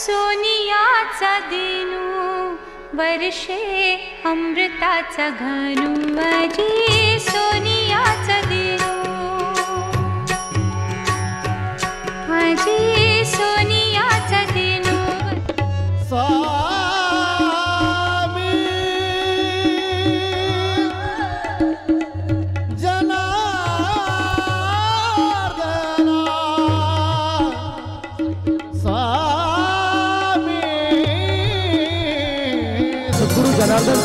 सोनियाचा दिनू वर्षे अमृताचा घनू आजी सोनियाचा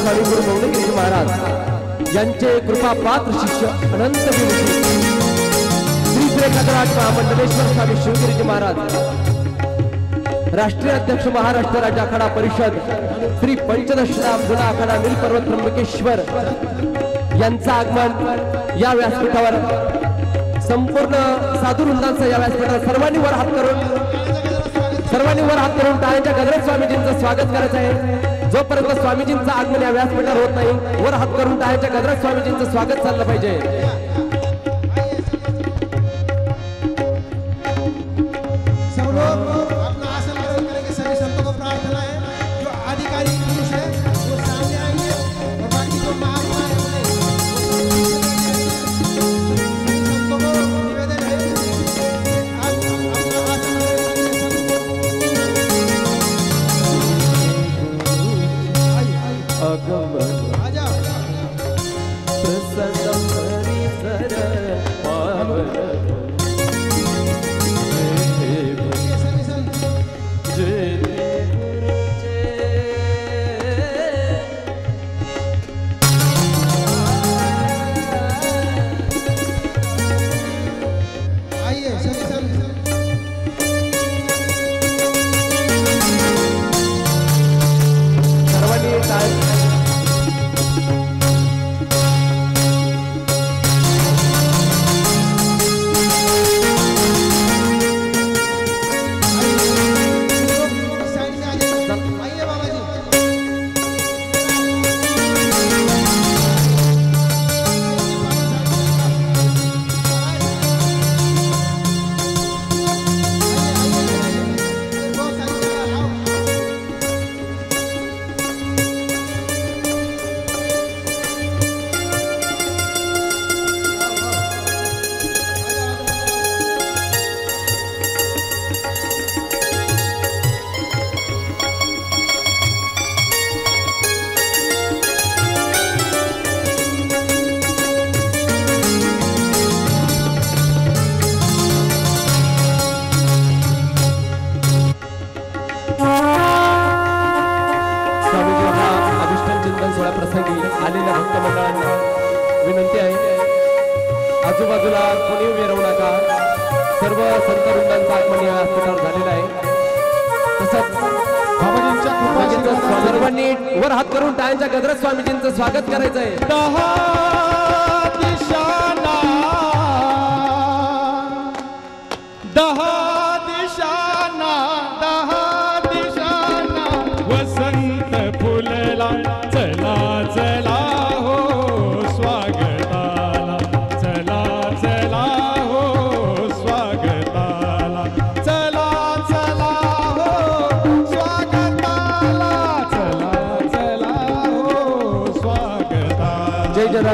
स्वामी गुरु मौलगिरी महाराज. यांचे कृपा पात्र शिष्य अनंत विमुखी श्री त्रेकादराज महामंडलेश्वर स्वामी शिवगिरीजी महाराज. राष्ट्रीय अध्यक्ष महाराष्ट्र राज्य आखाडा परिषद श्री पंचदश जुना आखाडा नीलपर्वत त्र्यंबकेश्वर यांचं आगमन या व्यासपीठावर संपूर्ण साधू वृंदांचं या व्यासपीठावर सर्वांनी वर हात करून सर्वांनी वर हात करून टाळ्याच्या गजरात स्वामीजींचं स्वागत करायचं आहे. जोपर्यंत स्वामीजींचं आगमन या व्यासपीठावर होत नाही वर हात करून टाळ्याच्या गजरात स्वामीजींचं स्वागत चाललं पाहिजे.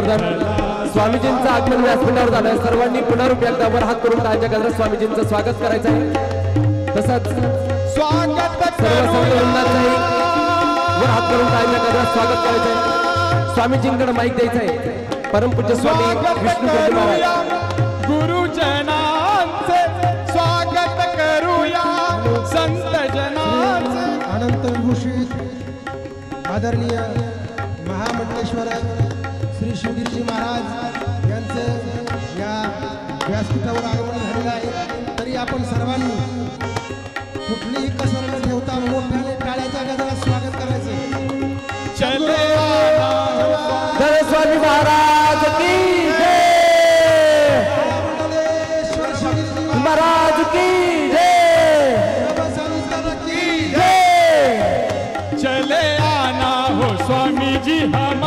जनार्दन स्वामीजींचं आगमन व्यासपीठावर झालंय. सर्वांनी एकदा वर हात करून टाळ्यांच्या गजरात स्वामीजींचं स्वागत करायचं आहे. तसंच स्वागत सर्व वर हात करून टाळ्यांच्या गजरात स्वागत करायचं आहे. स्वामीजींकडे माईक द्यायचं आहे. परमपूज्य स्वामी स्वागत विष्णू महाराज. गुरुजनांचे स्वागत करूया. संत जनांचे. अनंत विभूषित आदरणीय महामंडलेश्वर व्यासपीठावर आगमन झालेलं आहे. तरी आपण सर्वांनी कुठलीही कसर न ठेवता मोठ्याने टाळ्याच्या गजरात स्वागत करायचं. स्वामी महाराज की महाराज की जय! चले आना हो स्वामी जी हमार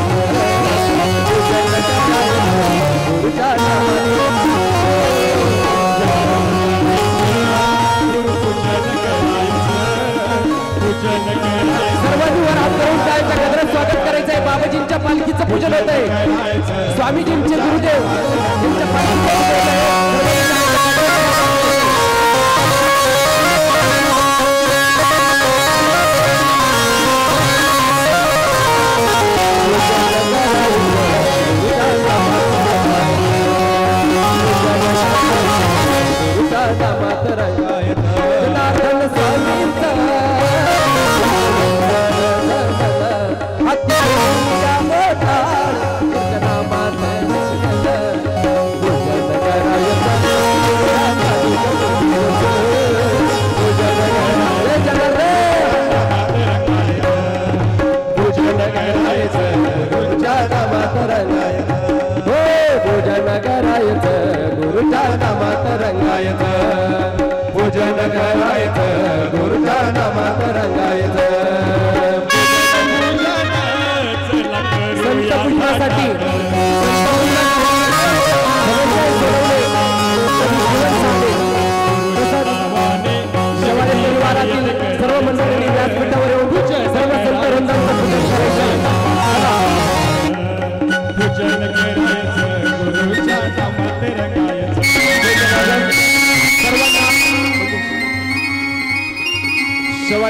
स्वामीजींच्या पालखीचं पूजन होत आहे स्वामीजींचे गुरुदेव त्यांच्या पालखीचं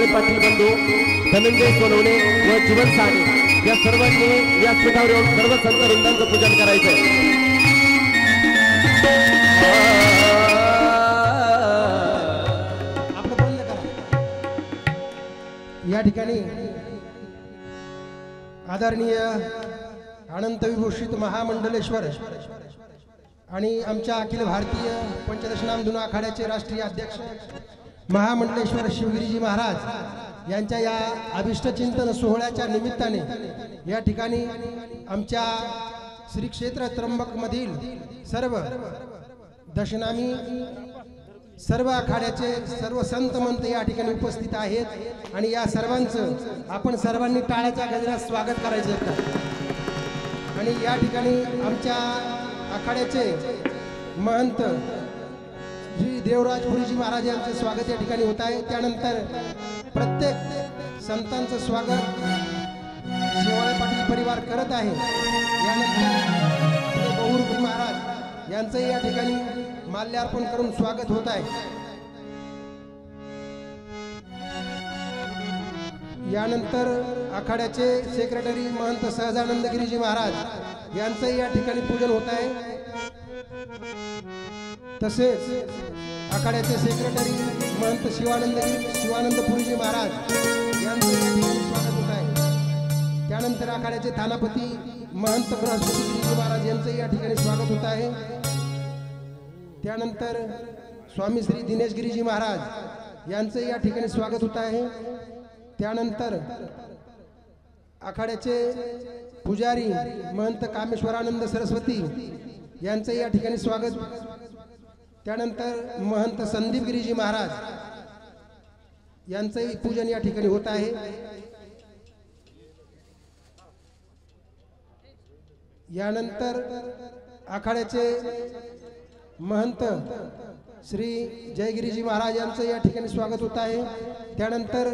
शेवाळे पाटील बंधू धनंजय सोनवणे व जीवन साने या सर्वांनी व्यासपीठावर येऊन सर्व संत वृंदांचं पूजन करायचं या ठिकाणी आदरणीय अनंत विभूषित महामंडलेश्वर आणि आमच्या अखिल भारतीय पंचदशनाम जुना आखाड्याचे राष्ट्रीय अध्यक्ष महामंडलेश्वर शिवगिरीजी महाराज यांच्या या अभिष्टचिंतन सोहळ्याच्या निमित्ताने या ठिकाणी आमच्या श्री क्षेत्र त्र्यंबकमधील सर्व दशनामी सर्व आखाड्याचे सर्व संत मंत या ठिकाणी उपस्थित आहेत आणि या सर्वांचं आपण सर्वांनी टाळ्याच्या गजरात स्वागत करायचं होतं. आणि या ठिकाणी आमच्या आखाड्याचे महंत श्री देवराजपुरीजी महाराज यांचं स्वागत या ठिकाणी होत आहे. त्यानंतर प्रत्येक संतांचं स्वागत शेवाळे पाटील परिवार करत आहे. यानंतर आपले बहुरूपी महाराज यांचंही या ठिकाणी माल्यार्पण करून स्वागत होत आहे. यानंतर आखाड्याचे सेक्रेटरी महंत सहजानंद गिरीजी महाराज यांचंही या ठिकाणी पूजन होत आहे. तसेच आखाड्याचे सेक्रेटरी महंत शिवानंद गिरी शिवानंद महाराज स्वागत होत आहे. त्यानंतर आखाड्याचे थानापती महंत बृहस्पती महाराज यांचं या ठिकाणी स्वागत होत आहे. त्यानंतर स्वामी श्री दिनेश गिरीजी महाराज यांचं या ठिकाणी स्वागत होत आहे. त्यानंतर आखाड्याचे पुजारी महंत कामेश्वरानंद सरस्वती यांचं या ठिकाणी स्वागत. त्यानंतर महंत संदीप गिरीजी महाराज यांचंही पूजन या ठिकाणी होत आहे. यानंतर आखाड्याचे महंत श्री जयगिरीजी महाराज यांचं या ठिकाणी स्वागत होत आहे. त्यानंतर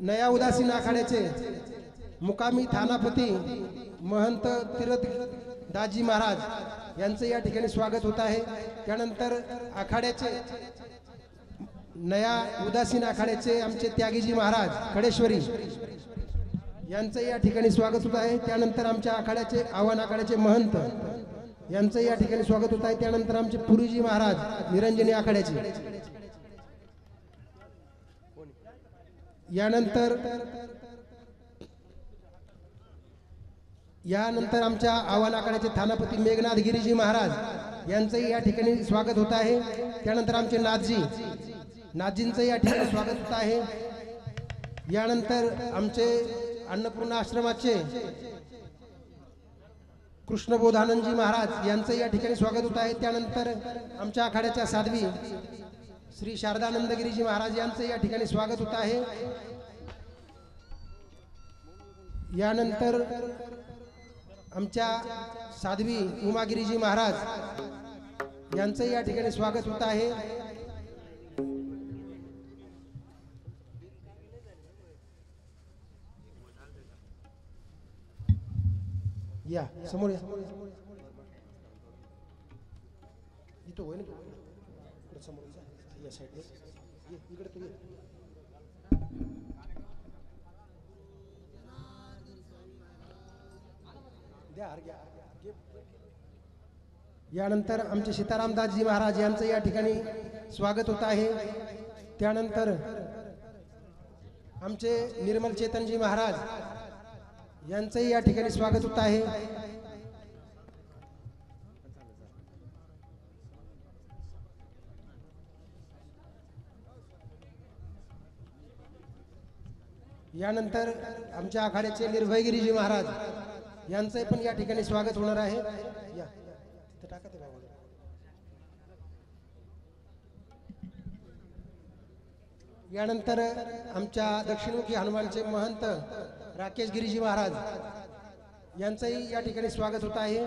नया उदासीन आखाड्याचे मुकामी थानापती महंत तीर्थ दाजी महाराज यांचं या ठिकाणी स्वागत होत आहे. त्यानंतर आखाड्याचे नया उदासीन आखाड्याचे आमचे त्यागीजी महाराज खडेश्वरी यांचं या ठिकाणी स्वागत होत आहे. त्यानंतर आमच्या आखाड्याचे आव्हान आखाड्याचे महंत यांचं या ठिकाणी स्वागत होत आहे. त्यानंतर आमचे पुरीजी महाराज निरंजनी आखाड्याचे. यानंतर यानंतर आमच्या आव्हान आखाड्याचे थानापती मेघनाथ गिरीजी महाराज यांचंही या ठिकाणी स्वागत होत आहे. त्यानंतर आमचे नाथजी नाथजींचं या ठिकाणी स्वागत होत आहे. यानंतर आमचे अन्नपूर्णा आश्रमाचे कृष्णबोधानंदजी महाराज यांचं या ठिकाणी स्वागत होत आहे. त्यानंतर आमच्या आखाड्याच्या साध्वी श्री शारदानंदगिरीजी महाराज यांचं या ठिकाणी स्वागत होत आहे. यानंतर आमच्या साध्वी उमागिरीजी महाराज यांचं या ठिकाणी स्वागत होत आहे. या समोर या. इथं होय ना? समोर? या साईडला. इकडे तुम्ही यानंतर आमचे सीतारामदासजी महाराज यांचं या ठिकाणी स्वागत होत आहे. त्यानंतर आमचे निर्मल चेतनजी महाराज यांचंही या ठिकाणी स्वागत होत आहे. यानंतर आमच्या आखाड्याचे निर्भयगिरीजी महाराज यांचंही पण या ठिकाणी स्वागत होणार आहे. या. तिथं टाका ते बाबा. यानंतर आमच्या दक्षिणमुखी हनुमानचे महंत राकेश गिरीजी महाराज यांचंही या ठिकाणी स्वागत होत आहे.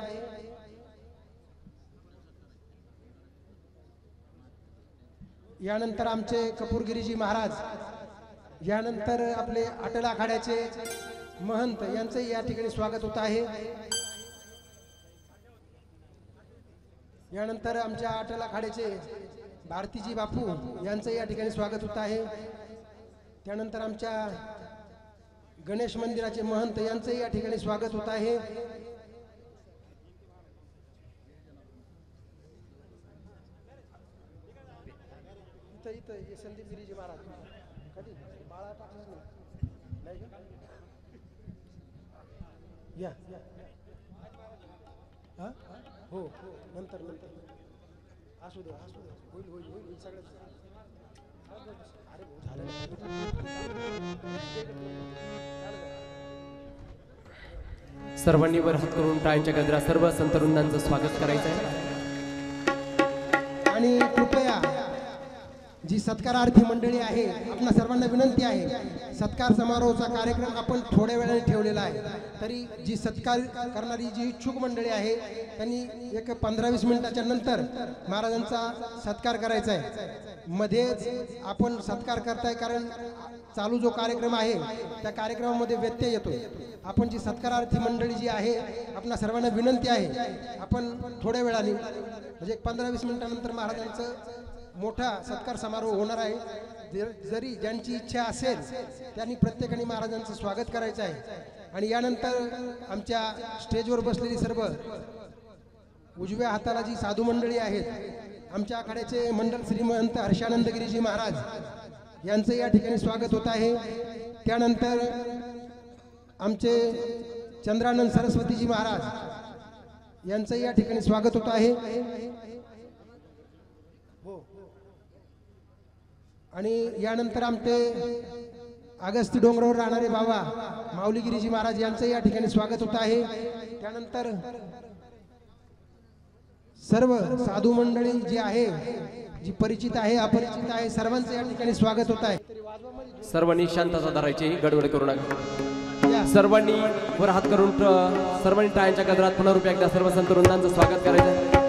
यानंतर आमचे कपूर गिरीजी महाराज यानंतर आपले अटल आखाड्याचे महंत यांचंही या ठिकाणी स्वागत होत आहे. यानंतर आमच्या अटल आखाड्याचे भारतीजी बापू यांचं या ठिकाणी स्वागत होत आहे. त्यानंतर आमच्या गणेश मंदिराचे महंत यांचंही या ठिकाणी स्वागत होत आहे. इथं इथं संदीप गिरीजी महाराज. कधी? बाळा टाकलं नाही नाही का? या. या. हा? हो हो. नंतर नंतर. असू दे असू दे होईल होईल होईल होईल सगळं अरे भाऊ झालं सर्वांनी वर हात करून टाळ्यांच्या गजरा सर्व संतरुणांचं स्वागत करायचं आहे आणि कृपया जी सत्कारार्थी मंडळी आहे आपल्या सर्वांना विनंती आहे. सत्कार समारोहाचा कार्यक्रम आपण थोड्या वेळाने ठेवलेला आहे. तरी जी सत्कार करणारी जी इच्छुक मंडळी आहे त्यांनी एक पंधरा वीस मिनिटाच्या नंतर महाराजांचा सत्कार करायचा आहे. मध्येच आपण सत्कार करताय कारण चालू जो कार्यक्रम आहे त्या कार्यक्रमामध्ये व्यत्यय येतो आपण जी सत्कारार्थी मंडळी जी आहे आपल्या सर्वांना विनंती आहे. आपण थोड्या वेळाने म्हणजे पंधरा वीस मिनिटानंतर महाराजांचं मोठा सत्कार समारोह होणार आहे. जरी ज्यांची इच्छा असेल त्यांनी प्रत्येकाने महाराजांचं स्वागत करायचं आहे. आणि यानंतर आमच्या स्टेजवर बसलेली सर्व उजव्या हाताला जी साधू मंडळी आहेत आमच्या आखाड्याचे मंडळ श्रीमंत हर्षानंदगिरीजी महाराज यांचं या ठिकाणी स्वागत होत आहे. त्यानंतर आमचे चंद्रानंद सरस्वतीजी महाराज यांचं या ठिकाणी स्वागत होत आहे हो आणि यानंतर आमचे अगस्ती डोंगरावर राहणारे बाबा माऊलीगिरीजी महाराज यांचं या ठिकाणी स्वागत होत आहे. त्यानंतर सर्व साधू मंडळी जी आहे जी परिचित आहे अपरिचित आहे सर्वांचं या ठिकाणी स्वागत होत आहे. सर्वांनी शांतता धरायची गडबड करू नका. या. सर्वांनी वर हात करून सर्वांनी टाळ्यांच्या गजरात पुन्हा रुपया एकदा सर्व संतरुणांचं स्वागत करायचं.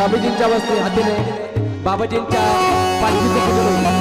स्वामीजींच्या वस्ती हातीने बाबाजींच्या पालखीचं पूजन होईल.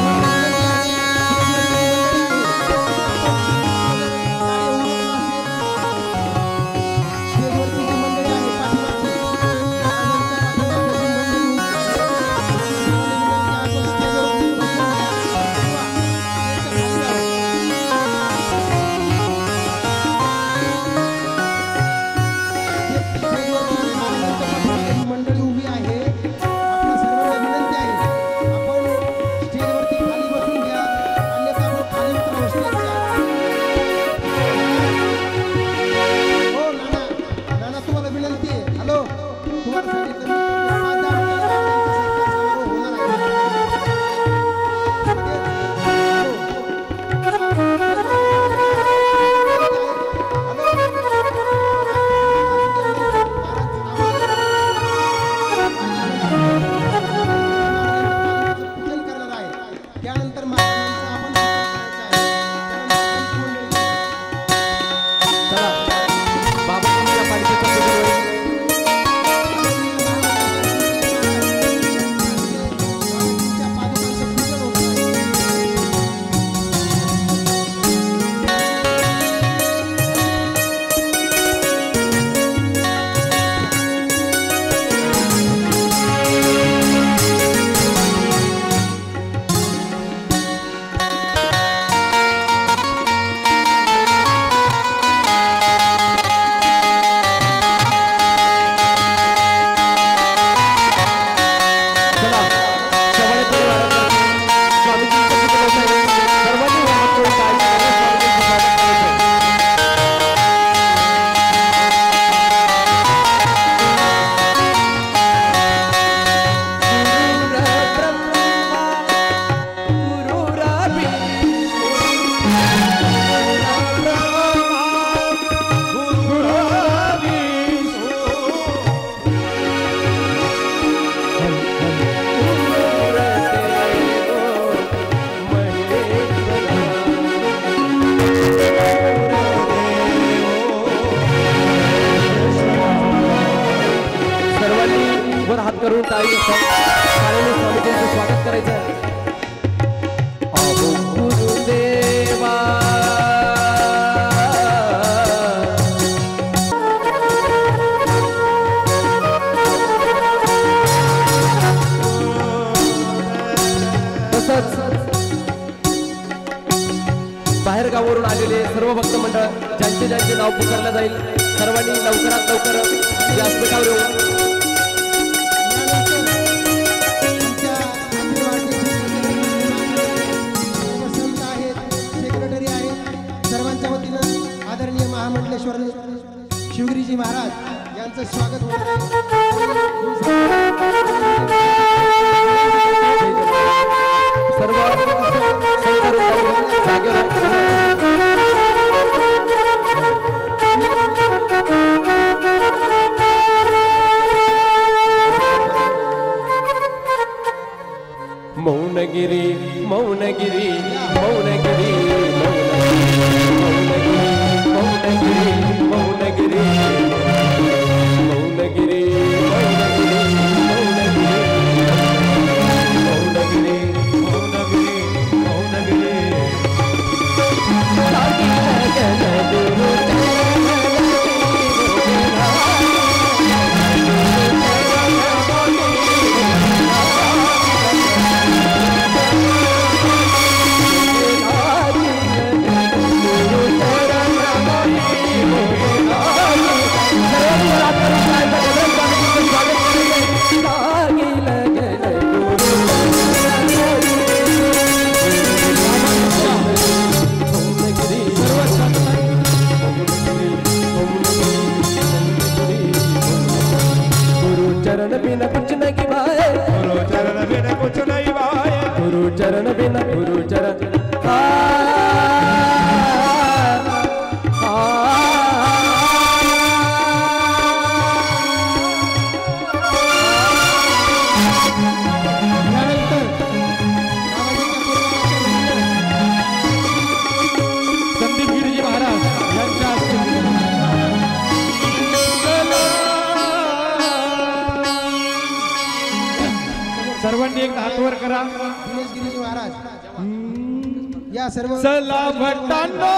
महाराज. या सर्व चला भक्तांनो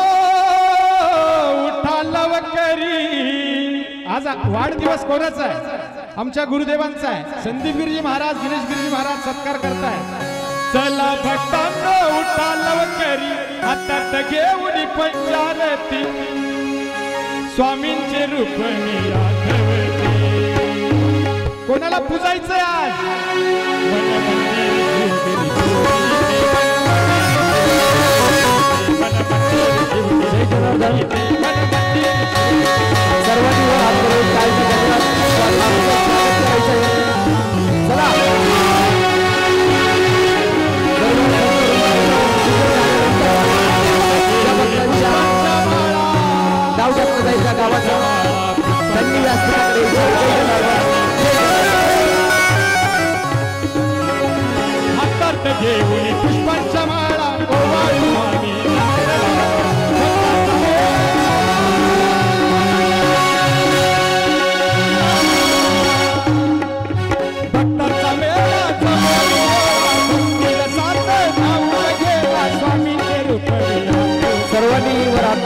उठा लवकरी. आज वाढदिवस कोणाचा आहे? आमच्या गुरुदेवांचा आहे. संदीप गिरीजी महाराज दिनेश गिरीजी महाराज सत्कार करताय. चला भक्तांनो उठा लवकरी. हातात घेऊन पंचारती. स्वामींचे रूप कोणाला पूजायचंय आज? शिवगिरी जनार्दन सर्वांनी वर हात करून काळजी करतात चला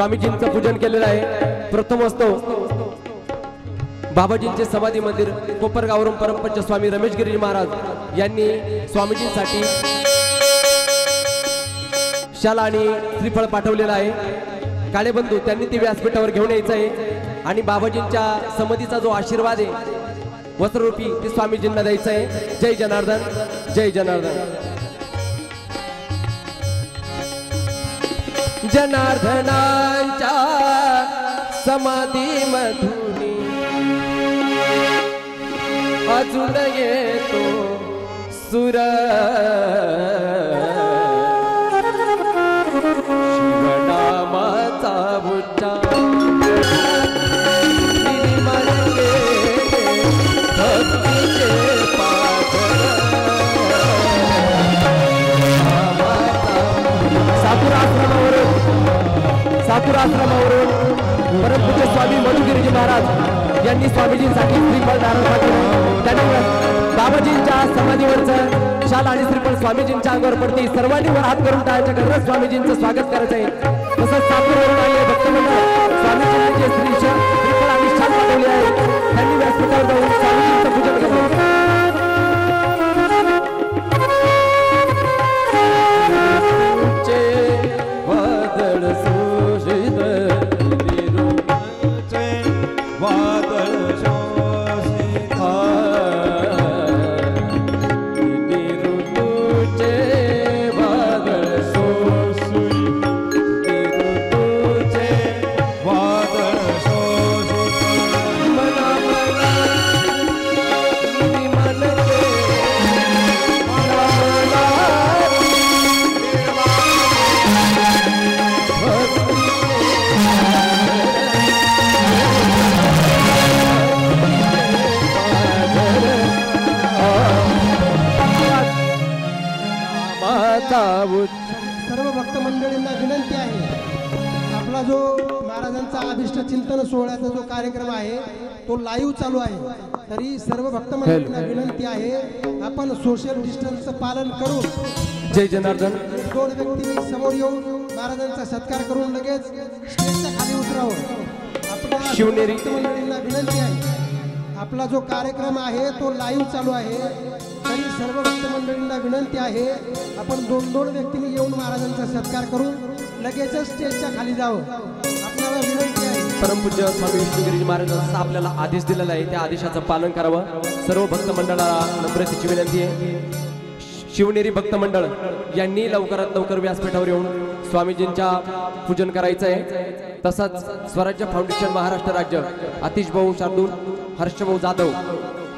स्वामीजींचं पूजन केलेलं आहे. प्रथम असतो बाबाजींचे समाधी मंदिर कोपरगावरून परमपंच स्वामी रमेश गिरी महाराज यांनी स्वामीजींसाठी शाला आणि श्रीफळ पाठवलेलं आहे. काळेबंधू त्यांनी ते व्यासपीठावर घेऊन यायचं आहे. आणि बाबाजींच्या समाधीचा जो आशीर्वाद आहे वस्त्ररूपी ते स्वामीजींना द्यायचं आहे. जय जनार्दन जय जनार्दन. जनार्दनांच्या समाधी मधुनी. अजून येतो सुर. शिवनामाचा बुद्ध साकूर आश्रमावरून परमपूज्य स्वामी मधुगिरीजी महाराज यांनी स्वामीजींसाठी श्रीफळ धारण केलं त्यानंतर बाबाजींच्या समाधीवरचं शाल आणि श्रीफळ स्वामीजींच्या अंगावर पडते सर्वांनी वर हात करून टाळायच्या करत स्वामीजींचं स्वागत करायचं आहे. तसंच साकूरवरून आले भक्तमंडळ स्वामीजींनी जे श्री श्रीफळ आणि शाल पाठवले आहे त्यांनी व्यासपीठावर जाऊन स्वामीजींचं पूजन केलं. सोशल डिस्टन्सचं पालन करून जय जनार्दन. दोन व्यक्ती समोर येऊन महाराजांचा सत्कार करून लगेच स्टेजच्या खाली उतरावं. शिवनेरी. विनंती आहे. आपला जो कार्यक्रम आहे तो लाईव्ह चालू आहे. तरी सर्व भक्त मंडळींना विनंती आहे आपण दोन दोन व्यक्तींनी येऊन महाराजांचा सत्कार करून लगेचच स्टेजच्या खाली जावं. परमपूज्य स्वामी विष्णुगिरी महाराजांचा आपल्याला आदेश दिलेला आहे. त्या आदेशाचं पालन करावं. सर्व भक्त मंडळाला नम्रतेची विनंती आहे. शिवनेरी भक्त मंडळ यांनी लवकरात लवकर व्यासपीठावर येऊन स्वामीजींच्या पूजन करायचं आहे. तसंच स्वराज्य फाउंडेशन महाराष्ट्र राज्य आतिश भाऊ शार्दूल हर्षभाऊ जाधव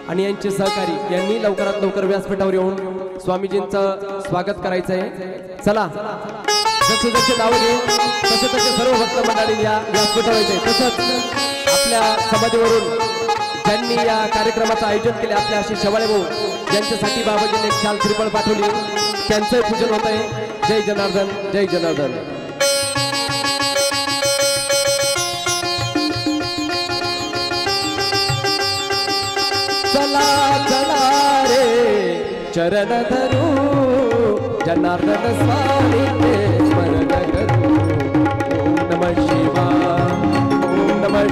आणि यांचे सहकारी यांनी लवकरात लवकर व्यासपीठावर येऊन स्वामीजींचं स्वागत करायचं आहे चला. जसे जसे नाव घे तसे तसे सर्व भक्त मंडळी या व्यासपीठावर तसंच आपल्या समाधीवरून ज्यांनी या कार्यक्रमाचं आयोजन केले आपल्या अशी शेवाळे भाऊ ज्यांच्यासाठी बाबाजींनी एक शाल त्रिपळ पाठवली. त्यांचंही पूजन होत आहे जय जनार्दन जय जनार्दन. चरण धरू जनार्दन स्वामी ते स्मरण करू। ओम नमः शिवाय ओम नमः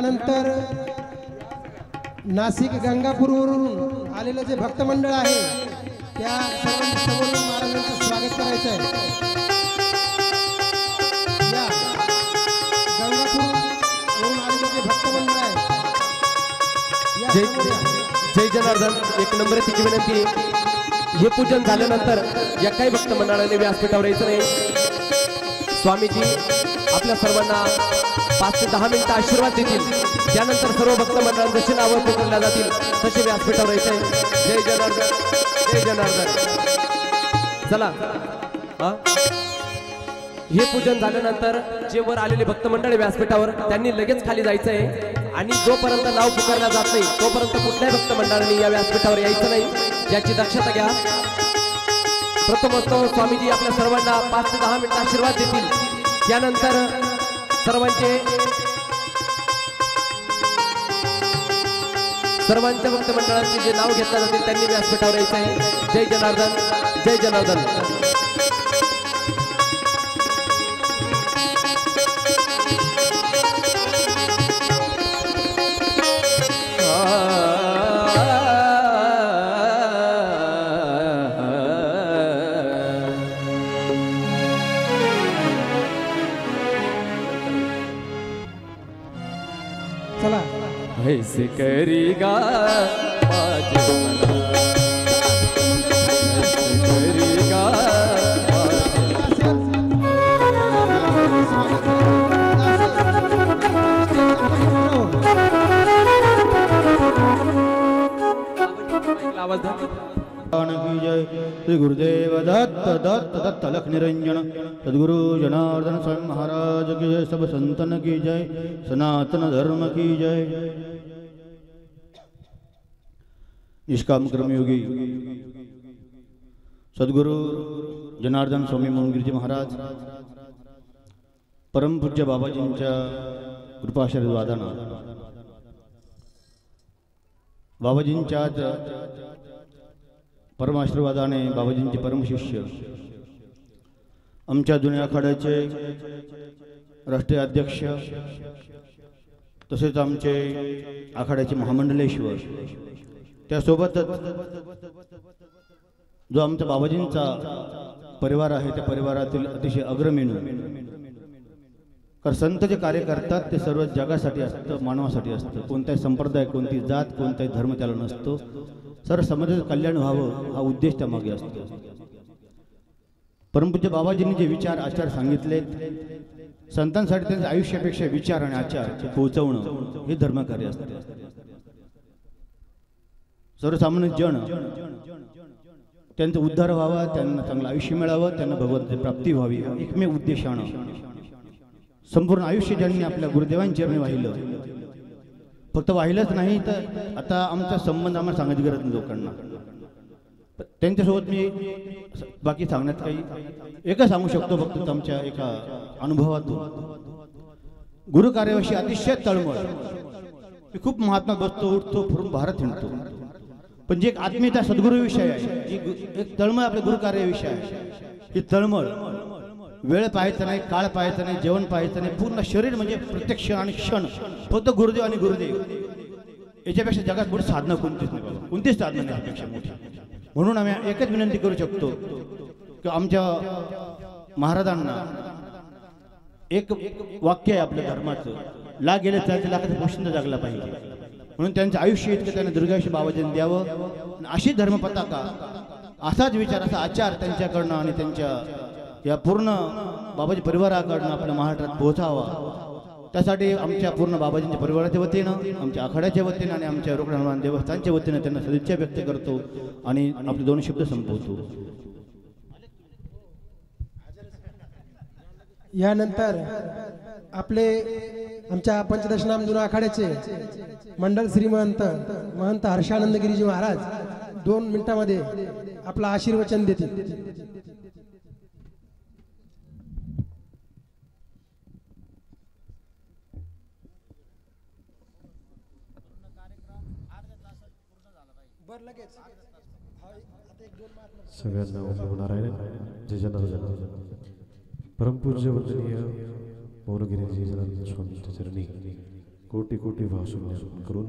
यानंतर नाशिक गंगापूरवरून आलेलं जे भक्त मंडळ आहे त्या महाराजांचं स्वागत करायचं आहे जय. जय जनार्दन. एक नंबर तिची विनंती हे पूजन झाल्यानंतर या काही भक्त मंडळाने व्यासपीठावर यायचं नाही. स्वामीजी आपल्या सर्वांना पाच ते दहा मिनिटं आशीर्वाद देतील. त्यानंतर सर्व भक्त मंडळ जशी नावं पुकारल्या जातील तसे व्यासपीठावर यायचं जय जनार्दन जय जनार्दन. चला. हा? हे पूजन झाल्यानंतर जे वर आलेले भक्तमंडळी व्यासपीठावर त्यांनी लगेच खाली जायचं आहे आणि जोपर्यंत नाव पुकारला जात नाही तोपर्यंत कुठल्याही भक्तमंडळाने या व्यासपीठावर यायचं नाही. याची दक्षता घ्या. प्रथमोत्तव स्वामीजी आपल्या सर्वांना पाच ते दहा मिनिट आशीर्वाद देतील. त्यानंतर सर्वांचे. सर्वांच्या भक्त मंडळांचे जे नाव घेतलं जातील त्यांनी व्यासपीठावर यायचं आहे जय जनार्दन जय जनार्दन. ऐसे करी गा माझे मना. ऐसे करी गा माझे मना. आवाज़ द्या. भगवान की जय श्री गुरुदेव दत्त दत्त दत्त लख निरंजन सद्गुरु जनार्दन स्वामी महाराज की जय सब संतन की जय सनातन धर्म की जय इष्काम कर्मयोगी सद्गुरु जनार्दन स्वामी मंगिरजी महाराज परमपूज्य बाबाजींच्या कृपाशीर्वादानं बाबाजींच्याच बाबाजींच्या परमाशीर्वादाने बाबाजींचे परमशिष्य आमच्या जुन्या आखाड्याचे राष्ट्रीय अध्यक्ष तसेच आमचे आखाड्याचे महामंडलेश्वर। त्यासोबतच जो आमचा बाबाजींचा परिवार आहे त्या परिवारातील अतिशय अग्रमेनू कारण संत जे कार्य करतात ते सर्व जगासाठी असतं मानवासाठी असतं. कोणताही संप्रदाय कोणती जात कोणताही धर्म त्याला नसतो. सर्व समाजाचं कल्याण व्हावं हा उद्देश त्यामागे असतो. परमपूज्य बाबाजींनी जे विचार आचार सांगितले संतांसाठी त्यांच्या आयुष्यापेक्षा विचार आणि आचार पोहोचवणं हे धर्मकार्य असते. सर्वसामान्य जन त्यांचा उद्धार व्हावा त्यांना चांगलं आयुष्य मिळावं त्यांना भगवंताची प्राप्ती व्हावी एकमेव एकमेव उद्देशानं संपूर्ण आयुष्य ज्यांनी आपल्या गुरुदेवांच्या चरणी वाहिलं. फक्त वाहिलंच नाही तर आता आमचा संबंध आम्हाला सांगायची गरज नाही लोकांना. त्यांच्यासोबत मी बाकी सांगण्यात काही एकच सांगू शकतो फक्त आमच्या एका अनुभवातून. गुरु कार्यावाशी अतिशय तळमळ. मी खूप महात्मा बसतो उठतो फिरून भारत हिंडतो. पण जी एक आत्मीयता सद्गुरूविषयी आहे जी एक तळमळ आपल्या गुरुकार्याविषयी आहे ही तळमळ वेळ पाहायचं नाही काळ पाहायचं नाही जेवण पाहायचं नाही पूर्ण शरीर म्हणजे प्रत्यक्ष आणि क्षण फक्त गुरुदेव आणि गुरुदेव. याच्यापेक्षा जगात मोठी साधनं कोणतीच नाही बाबा. कोणतीच साधनं नाही यापेक्षा मोठी. म्हणून आम्ही एकच विनंती करू शकतो की आमच्या महाराजांना एक वाक्य आहे आपल्या धर्माचं. ला गेले तर लाखाचा पोषण जागला पाहिजे. म्हणून त्यांचं आयुष्य इतकं त्यांना दीर्घायुष्य बाबाजींनी द्यावं. आणि अशी धर्मपताका असाच विचार असा आचार त्यांच्याकडनं आणि त्यांच्या या पूर्ण बाबाजी परिवाराकडनं आपल्या महाराष्ट्रात पोहोचावा. त्यासाठी आमच्या पूर्ण बाबाजींच्या परिवाराच्या वतीनं आमच्या आखाड्याच्या वतीनं आणि आमच्या रोकड हनुमान देवस्थानच्या वतीनं त्यांना सदिच्छा व्यक्त करतो आणि आपले दोन शब्द संपवतो. यानंतर आपले आमच्या पंचदशनाम जुना आखाड्याचे मंडल श्रीमंत महंत हर्षानंद गिरीजी महाराज दोन मिनिटांमध्ये आपलं आशीर्वचन देतील. सगळ्यांना ओम नमो जय जनार्दन. परमपूज्य वंदनीय मौनगिरीजी जनार्दन स्वामींच्या चरणी कोटी कोटी भावशून्य अर्पण करून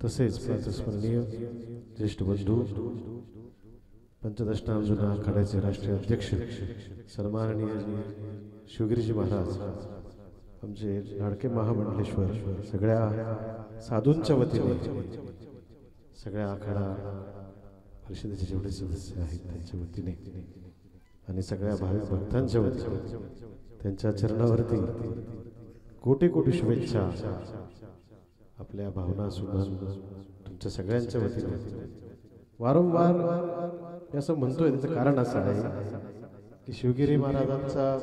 तसेच प्रातस्मरणीय ज्येष्ठ बंधू पंचदशनाम जुना आखाड्याचे राष्ट्रीय अध्यक्ष सन्माननीय शिवगिरीजी महाराज आमचे लाडके महामंडलेश्वर सगळ्या साधूंच्या वतीने सगळ्या आखाडा परिषदेचे जेवढे सदस्य आहेत त्यांच्या वतीने आणि सगळ्या भाविक भक्तांच्या वतीने त्यांच्या चरणावरती कोटी कोटी शुभेच्छा आपल्या भावना सुधान तुमच्या सगळ्यांच्या वतीने. वारंवार मी असं म्हणतोय त्याचं कारण असं आहे की शिवगिरी महाराजांचा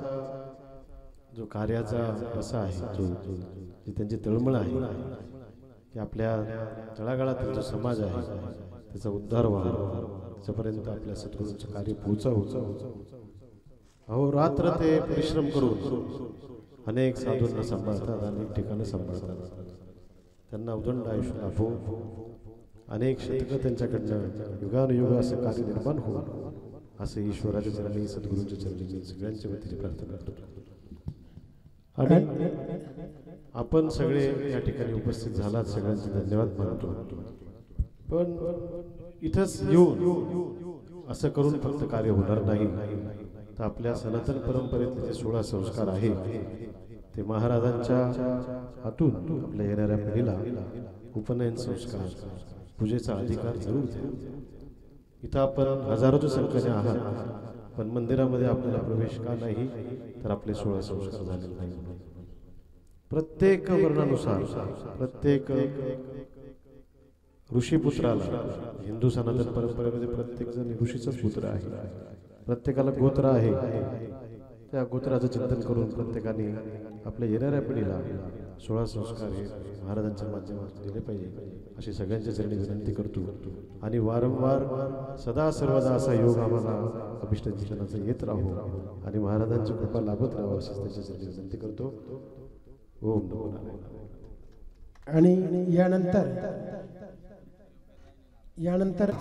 जो कार्याचा असा आहे जो जो- जी त्यांची तळमळ आहे की आपल्या तळागाळातील जो समाज आहे त्याचा उद्धार व्हावा त्याच्यापर्यंत आपल्या सद्गुरूंचं कार्य पोचावं अहो रात्र ते परिश्रम करून अनेक साधूंना सांभाळतात अनेक ठिकाणं सांभाळतात. त्यांना उदंड आयुष्य लाभो. अनेक शतकं त्यांच्याकडनं युगानुयुग असं कार्य निर्माण हो असं ईश्वराच्या चरणी सद्गुरूंच्या चरणी मी सगळ्यांच्या वतीने प्रार्थना करतो. आणि आपण सगळे या ठिकाणी उपस्थित झालात. सगळ्यांचे धन्यवाद मानतो. पण इथंच येऊन असं करून फक्त कार्य होणार नाही. तर आपल्या सनातन परंपरेतले जे सोळा संस्कार आहे ते महाराजांच्या हातून आपल्या येणाऱ्या पिढीला उपनयन संस्कार पूजेचा अधिकार जरूर द्या. इथं आपण हजारोच्या संख्येने आहात पण मंदिरामध्ये आपल्याला प्रवेश का नाही तर आपले सोळा संस्कार झालेले नाही प्रत्येक वर्णानुसार प्रत्येक ऋषीपुत्राला हिंदू सनातन परंपरेमध्ये प्रत्येक जण ऋषीचाच पुत्र आहे. प्रत्येकाला गोत्र आहे. त्या गोत्राचं चिंतन करून प्रत्येकाने आपल्या येणाऱ्या पिढीला सोळा संस्कार हे महाराजांच्या माध्यमातून दिले पाहिजे. अशी सगळ्यांच्या चरणी विनंती करतो. आणि वारंवार सदा सर्वदा असा योग आम्हाला अभिष्ट येत राहू. आणि महाराजांची कृपा लाभत राहावं अशी त्याच्या चरणी विनंती करतो. ओम नमो नारायण आणि यानंतर यानंतर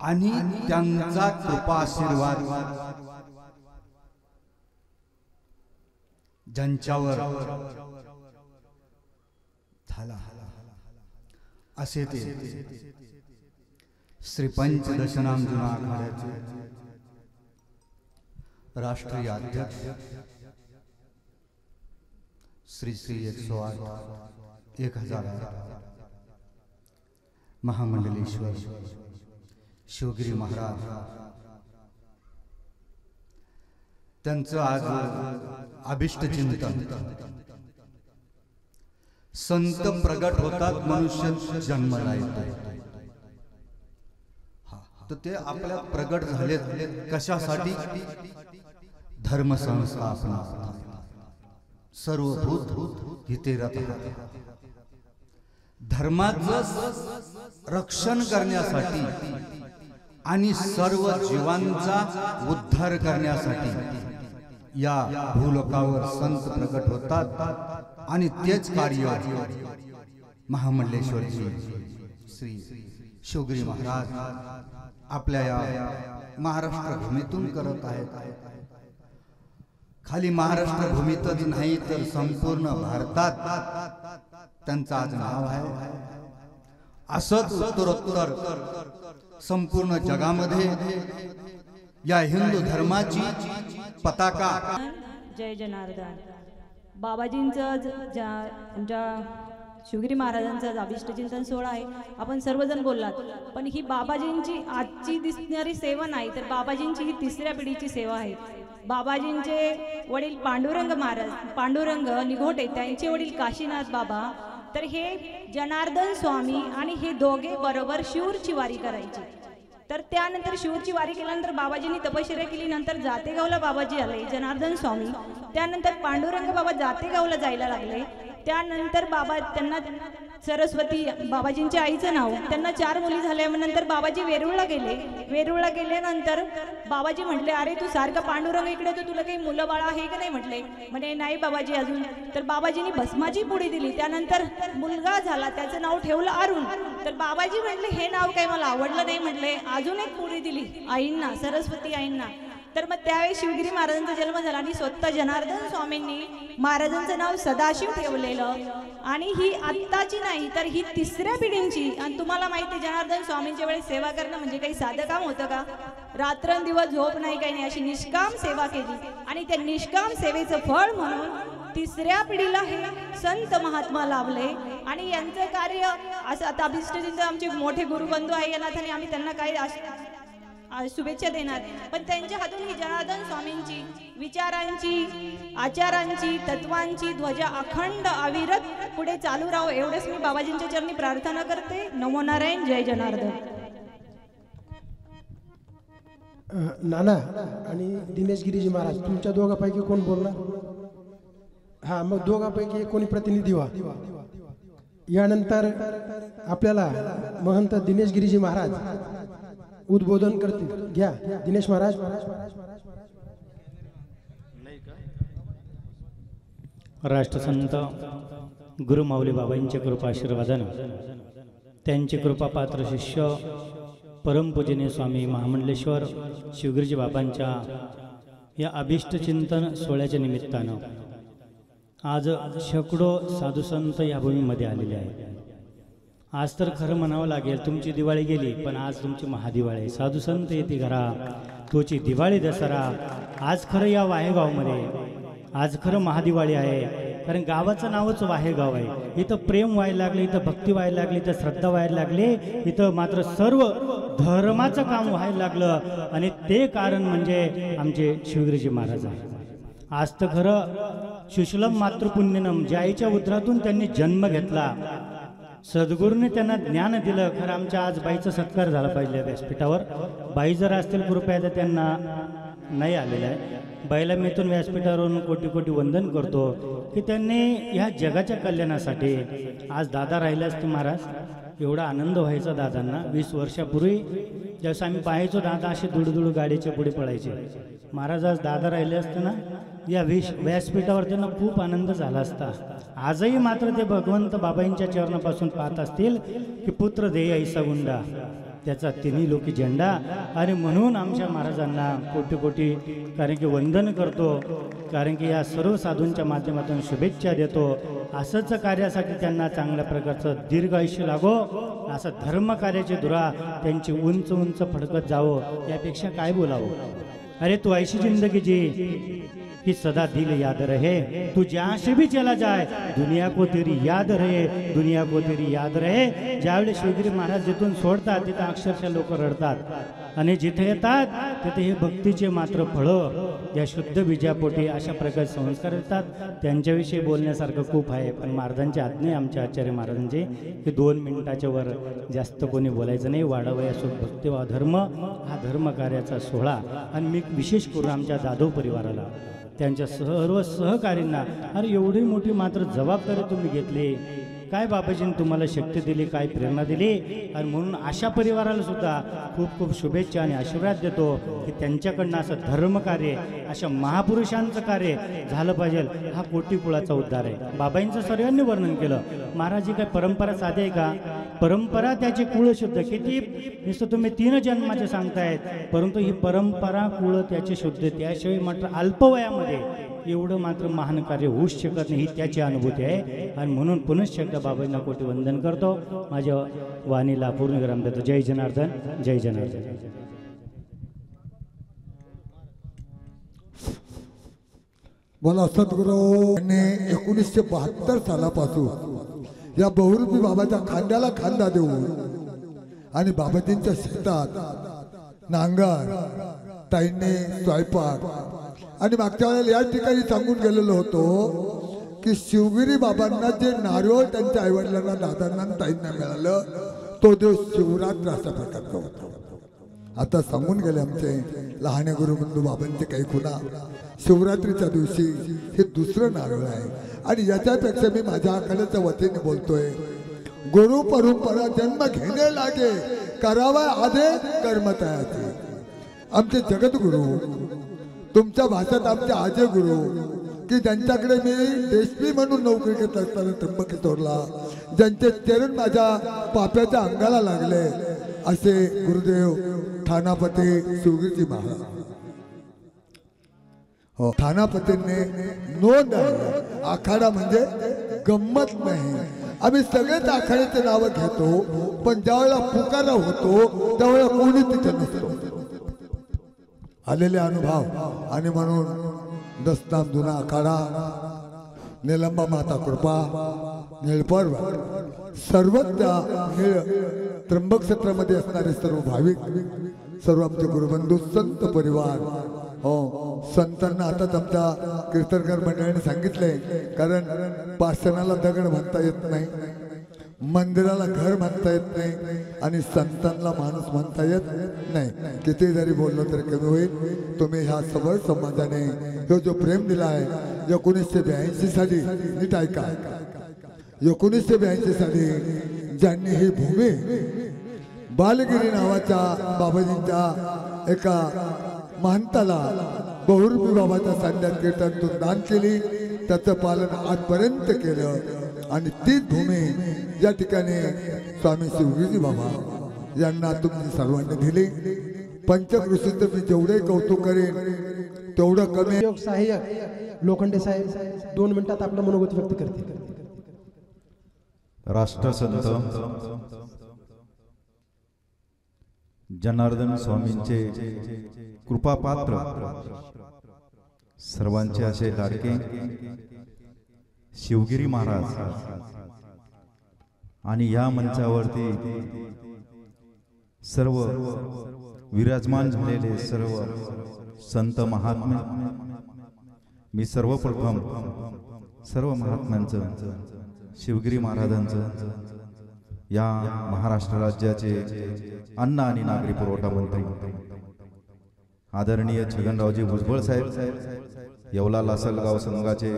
आणि त्यांचा कृपा आशीर्वाद ज्यांच्यावर झाला. असे ते श्री पंचदशनाम जुना आखाड्याचे राष्ट्रीय अध्यक्ष श्री श्री एक सो आठ एक हजार महामंडलेश्वर शिवगिरी महाराज। त्यांचं आज अभिष्ट चिंतन। संत प्रगट होतात मनुष्य जन्माला येतो। हा, तर ते आपल्या प्रगट झाले कशासाठी? धर्म संस्थापना सर्वभूत हिते रथ धर्माचं रक्षण करण्यासाठी आणि सर्व जीवांचा उद्धार करण्यासाठी या भूलोकावर संत प्रकट होतात आणि तेच कार्य महामंडलेश्वरजी श्री शिवगिरी महाराज आपल्या या महाराष्ट्र भूमीतून करत आहेत. खाली महाराष्ट्र भूमीतच नाही तर संपूर्ण भारतात त्यांचं आज नाव आहे. असंच उत्तरोत्तर संपूर्ण जगामध्ये या हिंदू धर्माची पताका. जय जनार्दन. बाबाजींचं ज्या आमच्या शिवगिरी महाराजांचा आज अभिष्टचिंतन सोहळा आहे. आपण सर्वजण बोललात पण ही बाबाजींची आजची दिसणारी सेवा नाही तर बाबाजींची ही तिसऱ्या पिढीची सेवा आहे. बाबाजींचे वडील पांडुरंग महाराज पांडुरंग निघोटे त्यांचे वडील काशीनाथ बाबा तर हे जनार्दन स्वामी आणि हे दोघे बरोबर शिवरची वारी करायची. तर त्यानंतर शिवची वारी केल्यानंतर बाबाजींनी तपश्चर्या केली नंतर जातेगावला बाबाजी आले जनार्दन स्वामी. त्यानंतर पांडुरंग बाबा जातेगावला जायला लागले. त्यानंतर बाबा त्यांना सरस्वती बाबाजींच्या आईचं नाव. त्यांना चार मुली झाल्यानंतर बाबाजी वेरूळला गेले. वेरूळला गेल्यानंतर बाबाजी म्हटले अरे तू सारखं पांडुरंग इकडे तर तुला काही मुलं बाळा आहे का नाही? म्हटले. म्हणे नाही बाबाजी अजून. तर बाबाजींनी भस्माची पुडी दिली. त्यानंतर मुलगा झाला. त्याचं नाव ठेवलं अरुण. तर बाबाजी म्हटले हे नाव काही मला आवडलं नाही. म्हटले अजून एक पुडी दिली. आईंना सरस्वती आईंना. तर मग त्यावेळी शिवगिरी महाराजांचा जन्म झाला आणि स्वतः जनार्दन स्वामींनी महाराजांचं नाव सदाशिव ठेवलेलं. आणि ही आत्ताची नाही तर ही तिसऱ्या पिढींची. आणि तुम्हाला माहिती आहे, जनार्दन स्वामींच्या वेळेस सेवा करणं म्हणजे काही साधं काम होतं का? रात्रंदिवस झोप नाही काही नाही अशी निष्काम सेवा केली. आणि त्या निष्काम सेवेचं फळ म्हणून तिसऱ्या पिढीला हे संत महात्मा लाभले. आणि यांचं कार्य असं आता अभिष्टजींचं आमचे मोठे गुरुबंधू आहे यांना आणि आम्ही त्यांना काही शुभेच्छा देणार. पण त्यांच्या हातून ही जनार्दन स्वामींची विचारांची आचारांची तत्वांची ध्वजा अखंड अविरत पुढे चालू राहो. एवढेच मी बाबाजींच्या चरणी प्रार्थना करते. नमो नारायण. जय जनार्दन. नाना आणि दिनेश गिरीजी महाराज तुमच्या दोघांपैकी कोण बोलणार? हा मग दोघांपैकी कोणी प्रतिनिधी व्हा. यानंतर आपल्याला महंत दिनेश गिरीजी महाराज उद्बोधन करतील. घ्या दिनेश महाराज. राष्ट्रसंत गुरुमाऊली बाबांच्या कृपाशीर्वादानं त्यांचे कृपापात्र शिष्य परमपूजनीय स्वामी महामंडलेश्वर शिवगिरीजी बाबांच्या या अभिष्टचिंतन सोहळ्याच्या निमित्तानं आज शेकडो साधुसंत या भूमीमध्ये आलेले आहेत. आज तर खरं म्हणावं लागेल तुमची दिवाळी गेली पण आज तुमची महादिवाळी. आहे साधुसंत येते घरा तुझी दिवाळी दसरा. आज खरं या वाहेगावमध्ये आज खरं महादिवाळी आहे. कारण गावाचं नावच वाहेगाव आहे. इथं प्रेम व्हायला लागले इथं भक्ती व्हायला लागली इथं श्रद्धा व्हायला लागले इथं मात्र सर्व धर्माचं काम व्हायला लागलं. आणि ते कारण म्हणजे आमचे शिवगिरीजी महाराज आहे आज तर खरं सुशलम मातृपुण्यनम ज्या आईच्या उदरातून त्यांनी जन्म घेतला. सद्गुरूने त्यांना ज्ञान दिलं. खरं आमच्या आज बाईचा सत्कार झाला पाहिजे व्यासपीठावर. बाई जर असतील कृपया तर त्यांना नाही आलेलं आहे. बाईला मी इथून व्यासपीठावरून कोटी कोटी वंदन करतो की त्यांनी ह्या जगाच्या कल्याणासाठी आज दादा राहिले असते महाराज. एवढा आनंद व्हायचा दादांना. वीस वर्षापूर्वी जसं आम्ही पाहायचो दादा असे दुडदुड गाडीच्या पुढे पडायचे महाराज आज दादा राहिले असते ना? या विश व्यासपीठावर त्यांना खूप आनंद झाला असता. आजही मात्र ते भगवंत बाबांच्या चरणापासून पाहत असतील की पुत्र देय ऐसा गुंडा. त्याचा तिन्ही लोकी झेंडा आणि म्हणून आमच्या महाराजांना कोटी कोटी कारण की वंदन करतो कारण की या सर्व साधूंच्या माध्यमातून शुभेच्छा देतो. असंच कार्यासाठी त्यांना चांगल्या प्रकारचं दीर्घ आयुष्य लागो असं धर्मकार्याची धुरा त्यांची उंच उंच फडकत जावं यापेक्षा काय बोलावं? अरे तू ऐशी जिंदगी जी कि सदा दिल याद रहे तू जहाँ से भी चला जाए दुनिया को तेरी याद रहे दुनिया को तेरी याद रहे। ज्यावेळी शिवगिरी महाराज जिथून सोडतात तिथं अक्षरशः लोक रडतात. आणि जिथे येतात तिथे हे भक्तीचे मात्र फळं या शुद्ध बीजापोटी अशा प्रकारे संस्कार येतात. त्यांच्याविषयी बोलण्यासारखं खूप आहे पण महाराजांची आज्ञा आमच्या आचार्य महाराजांची की दोन मिनिटाच्या वर जास्त कोणी बोलायचं नाही. वाढावं असो भक्ती वा धर्म हा धर्म कार्याचा सोहळा. आणि मी विशेष करून आमच्या जाधव परिवाराला त्यांच्या सर्व सहकारींना अरे एवढी मोठी मात्र जबाबदारी तुम्ही घेतली. काय बाबाजीने तुम्हाला शक्ती दिली काय प्रेरणा दिली? आणि म्हणून अशा परिवाराला सुद्धा खूप खूप शुभेच्छा आणि आशीर्वाद देतो की त्यांच्याकडनं असं धर्मकार्य अशा महापुरुषांचं कार्य झालं पाहिजे. हा कोटीपुळाचा उद्धार आहे. बाबांचं सर्वांनी वर्णन केलं. महाराज ही काय परंपरा साधी आहे का? परंपरा त्याचे कुळ शुद्ध. किती? नुसतं तुम्ही तीन जन्माचे सांगतायत. परंतु ही परंपरा कुळ त्याचे शुद्ध त्याशिवाय मात्र अल्पवयामध्ये एवढं मात्र महान कार्य होऊच शकत नाही ही त्याची अनुभूती आहे. आणि म्हणून पुनश्च एकदा बाबांना कोटी वंदन करतो. माझ्या वाणीला पूर्ण ग्राम देतो. जय जनार्दन जय जनार्दन. मला सद्गुरू यांनी एकोणीसशे बहात्तर सालापासून या बहुरूपी बाबाच्या खांद्याला खांदा देऊन आणि बाबाजींच्या शेतात नांगर ताईंनी स्वयंपाक आणि मागच्या वेळेला या ठिकाणी सांगून गेलेलो होतो की शिवगिरी बाबांना जे नारळ त्यांच्या आईवडिलांना दादांना ताईंना मिळालं तो दिवस शिवरात्र अशा प्रकारचा होता. आता सांगून गेले आमचे लहाने गुरुबंधू बाबांचे काही खुणा. शिवरात्रीच्या दिवशी हे दुसरं नारळ आहे. आणि याच्यापेक्षा मी माझ्या आखाड्याच्या वतीने बोलतोय गुरु परंपरा जन्म घेणे लागे करावा आधे कर्म तयाचे. आमचे जगद्गुरु तुमच्या भाषेत आमचे आजे गुरु की ज्यांच्याकडे मी देशमी म्हणून नोकरी घेत असताना तोडला ज्यांचे चरण माझ्या पाप्याच्या अंगाला लागले असे गुरुदेव ठाणापती शिवगिरजी महाराज. हो ठाणापतींनी नोंद आखाडा म्हणजे गंमत नाही. आम्ही सगळेच आखाड्याचे नावं घेतो पण ज्यावेळेला पुकारा होतो त्यावेळेला कोणी तिथे नसतो. आलेले अनुभव. आणि म्हणून दसनाम जुना आखाडा निलंबा माता कृपा निळपर्व सर्व त्या निळ त्र्यंबक क्षेत्रामध्ये असणारे सर्व भाविक सर्व आमचे गुरुबंधू संत परिवार. हो संतांना आताच आमच्या कीर्तनकार मंडळाने सांगितले कारण पाषाणाला दगड म्हणता येत नाही. मंदिराला घर म्हणता येत नाही आणि संतांना माणूस म्हणता येत नाही. किती जरी बोललो तरी कमी होईल. तुम्ही ह्या सबळ समाजाने जो जो प्रेम दिला आहे एकोणीसशे ब्याऐंशी साली नीट ऐका. एकोणीसशे ब्याऐंशी साली ज्यांनी ही भूमी बालगिरी नावाच्या बाबाजींच्या एका महंताला बहुरूपी बाबाच्या सांध्यात कीर्तनातून दान केली. त्याचं पालन आजपर्यंत केलं. आणि तीच भूमी या ठिकाणी स्वामी शिवगिरी बाबा यांना तुम्ही सर्वांनी दिली. पंचकृषीचं मी जेवढे कौतुक करेन तेवढं कमी सहयोग सहाय्यक लोखंडे साहेब दोन मिनिटात आपलं मनोगत व्यक्त करतील. राष्ट्रसंत जनार्दन स्वामींचे कृपापात्र सर्वांचे असे लाडके शिवगिरी महाराज. आणि या मंचावरती सर्व विराजमान झालेले सर्व संत महात्मे. मी सर्वप्रथम सर्व महात्म्यांचं शिवगिरी महाराजांचं या महाराष्ट्र राज्याचे अन्न आणि नागरी पुरवठा मंत्री. आदरणीय छगनरावजी भुजबळ साहेब येवला लासलगाव संघाचे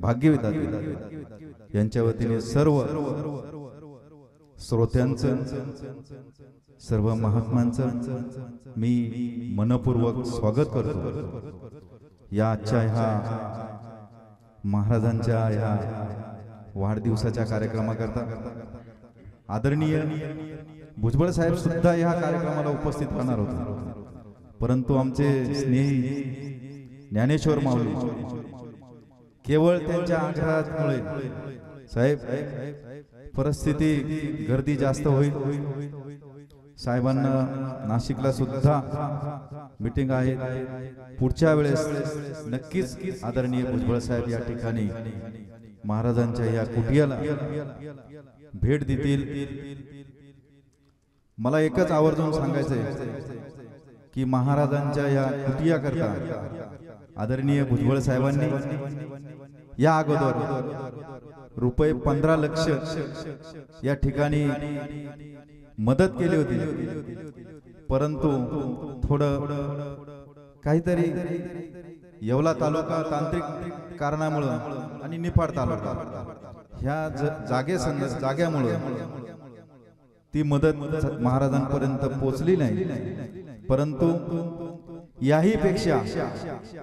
भाग्यविधाते यांच्या वतीने सर्व श्रोत्यांचं सर्व महात्मांचं मी मनपूर्वक स्वागत करतो. या आजच्या ह्या महाराजांच्या ह्या वाढदिवसाच्या कार्यक्रमाकरता आदरणीय भुजबळ साहेब सुद्धा या कार्यक्रमाला उपस्थित राहणार होते. परंतु आमचे स्नेही ज्ञानेश्वर माऊली केवळ त्यांच्या आग्रहामुळे साहेब परिस्थिती गर्दी जास्त होईल. साहेबांना नाशिकला सुद्धा मिटिंग आहे. पुढच्या वेळेस नक्कीच आदरणीय भुजबळ साहेब या ठिकाणी महाराजांच्या या कुटियाला भेट देतील. मला एकच आवर्जून सांगायचंय की महाराजांच्या या कुटिया करता आदरणीय भुजबळ साहेबांनी या अगोदर रुपये पंधरा लक्ष या ठिकाणी मदत केली होती. परंतु थोडं काहीतरी येवला तालुका तांत्रिक कारणामुळं आणि निफाड तालुका ह्या ज- जागे जाग्यामुळं ती मदत महाराजांपर्यंत पोचली नाही. परंतु याही पेक्षा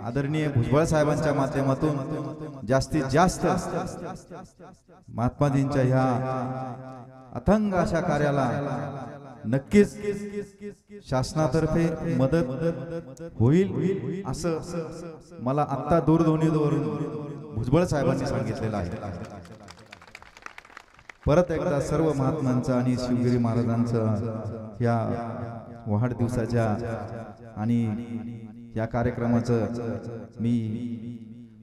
आदरणीय भुजबळ साहेबांच्या माध्यमातून जास्तीत जास्त महात्माजींच्या ह्या अथंग अशा कार्याला नक्कीच शासनातर्फे मदत होईल असं मला आत्ता दूरध्वनीवरून भुजबळ साहेबांनी सांगितलेलं आहे. परत एकदा सर्व महात्मांचं आणि शिवगिरी महाराजांचं या वाढदिवसाच्या आणि या कार्यक्रमाचं मी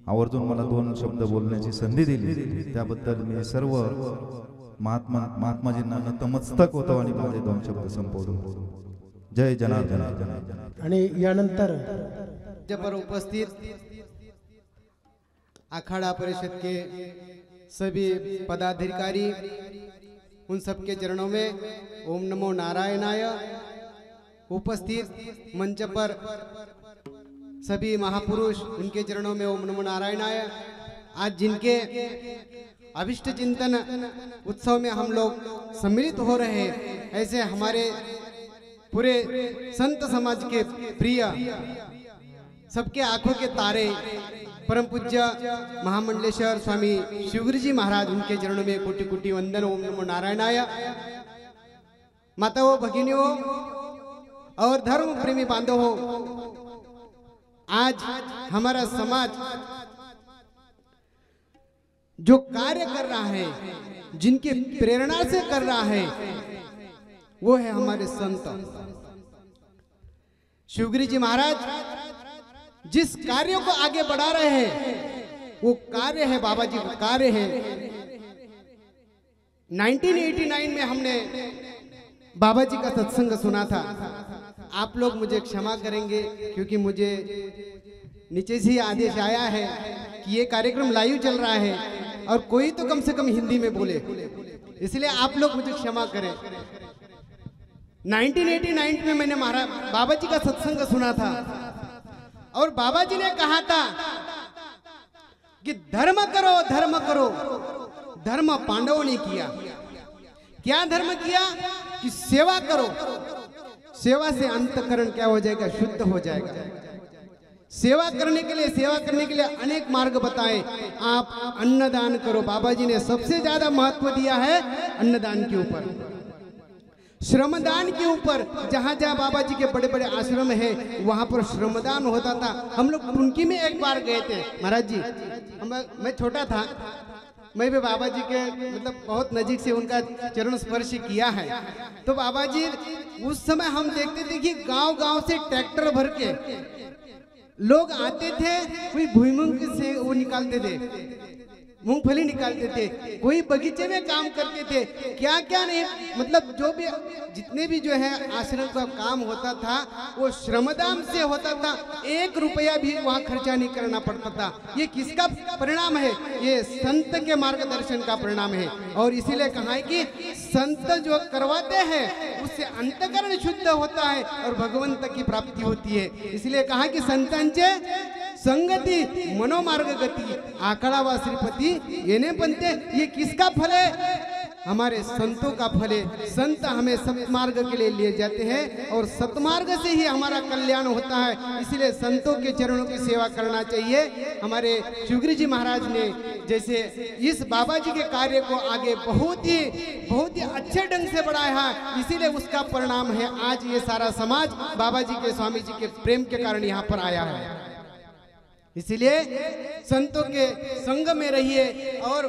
आवर्जून मला दोन शब्द बोलण्याची संधी दिली. त्याबद्दल मी सर्व महात्मा महात्माजींना नतमस्तक होतो आणि माझे दोन शब्द संपवतो. जय जनार्दन. आणि यानंतर उपस्थित अखाड़ा परिषद के सभी पदाधिकारी उन सबके चरणों में ओम नमो नारायणाय। उपस्थित मंच पर सभी महापुरुष, उनके चरणों में ओम नमो नारायणाय। आज जिनके अभिष्ट चिंतन उत्सव में हम लोग सम्मिलित हो रहे हैं, ऐसे हमारे पूरे संत समाज के प्रिय, सबके आँखों के तारे, परम पूज्य महामंडलेश्वर स्वामी शिवगिरी जी महाराज, उनके चरणों में कोटि कोटि वंदन, ओम नमो नारायणाय। माताओं, भगिनियों और धर्म प्रेमी बांधो हो आज हमारा समाज जो कार्य कर रहा है, जिनकी प्रेरणा से कर रहा है, वो है हमारे संत। शिवगिरी जी महाराज, जिस कार्यों को आगे बढ़ा रहे हैं, वो कार्य है बाबा जी का कार्य है। 1989 में हमने बाबा जी का सत्संग सुना था। आप लोग मुझे क्षमा करेंगे क्योंकि मुझे नीचे से आदेश आया है कि ये कार्यक्रम लाइव चल रहा है और कोई तो कम से कम हिंदी में बोले। इसलिए आप लोग मुझे क्षमा करें। 1989 में मैंने महाराज बाबा जी का सत्संग सुना था। और बाबा जी ने कहा था कि धर्म करो धर्म करो। धर्म पांडवों ने किया। क्या धर्म किया? कि सेवा करो। सेवा से अंतकरण क्या हो जाएगा? शुद्ध हो जाएगा। सेवा करने के लिए, सेवा करने के लिए अनेक मार्ग बताए। आप अन्नदान करो। बाबा जी ने सबसे ज़्यादा महत्व दिया है अन्नदान के ऊपर। श्रमदान के ऊपर, जहाँ जहाँ बाबा जी के बड़े बड़े आश्रम है, वहाँ पर श्रमदान होता था। हम लोग टुनकी में एक बार गए थे। महाराज जी मैं छोटा था। मैं भी बाबा जी के मतलब बहुत नजीक से उनका चरण स्पर्श किया है। तो बाबा जी उस समय हम देखते थे कि गाँव गाँव से ट्रैक्टर भर के लोग आते थे, कोई भूमि से वो निकालते थे। मूंगफली निकालते थे, कोई बगीचे में काम करते थे। क्या क्या नहीं मतलब जो भी, जितने भी जो है, आश्रम का काम होता था, वो श्रमदान से होता था। एक रुपया भी वहाँ खर्चा नहीं करना पड़ता था। ये किसका परिणाम है? ये संत के मार्गदर्शन का परिणाम है। और इसीलिए कहा है कि संत जो करवाते हैं, उससे अंतकरण शुद्ध होता है और भगवंत की प्राप्ति होती है। इसलिए कहा कि संतांचे संगति मनोमार्ग गति आकड़ा व श्रीपति, येने बनते, ये किसका फल है? हमारे संतों का फल है। संत हमें सतमार्ग के लिए लिए जाते हैं और सतमार्ग से ही हमारा कल्याण होता है। इसलिए संतों के चरणों की सेवा करना चाहिए। हमारे शिवगिरी जी महाराज ने जैसे इस बाबा जी के कार्य को आगे बहुत ही बहुत ही अच्छे ढंग से बढ़ाया है। इसीलिए उसका परिणाम है, आज ये सारा समाज बाबा जी के, स्वामी जी के प्रेम के कारण यहाँ पर आया है। इसीलिए संतों के संग में रहिए। और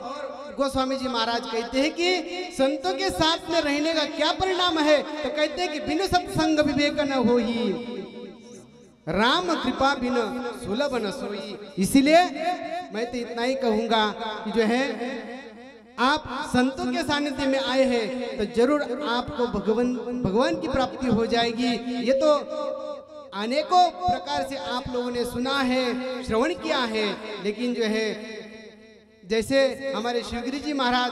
गोस्वामी जी महाराज कहते हैं कि संतों के साथ में रहने का क्या परिणाम है? तो कहते हैं कि बिन सत्संग विवेक न हो ही राम कृपा बिन सुलभ न सोई इसीलिए मैं तो इतना ही कहूँगा कि जो है, आप संतों के सानिध्य में आए हैं तो ज़रूर आपको भगवान भगवान की प्राप्ति हो जाएगी। ये तो अनेकों प्रकार से आप लोगों ने सुना है, श्रवण किया है, लेकिन जो है, जैसे हमारे शिवगिरी जी महाराज